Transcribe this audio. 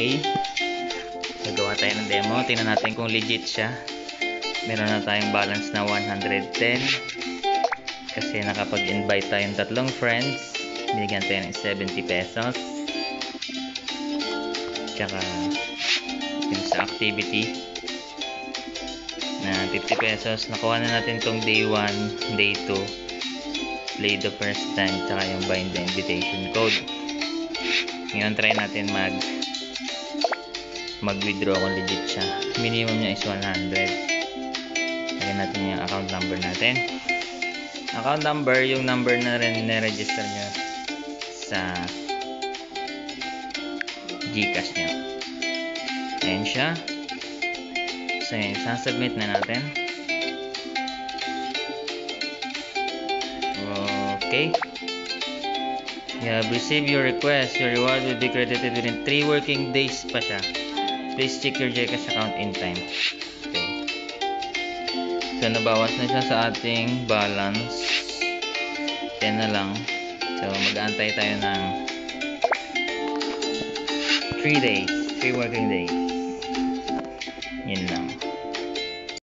Okay. Nagawa tayo ng demo. Tingnan natin kung legit siya. Meron na tayong balance na 110. Kasi nakapag-invite tayong tatlong friends. Binigyan tayo ng 70 pesos. Tsaka yung sa activity na 50 pesos. Nakuha na natin tong day 1, day 2. Play the first time. Tsaka yung bind the invitation code. Ngayon try natin mag mag-withdraw kung legit siya. Minimum niya is 100. Lagyan natin yung account number natin. Account number, yung number na rin na-register nyo sa Gcash nyo. Ayan siya. So, yun, sasubmit na natin. Okay. You have received your request. Your reward will be credited within 3 working days pa siya. Please check your Gcash account in time. Okay. So, nabawas na siya sa ating balance. 10 na lang. So, mag-aantay tayo ng 3 days. 3 working days.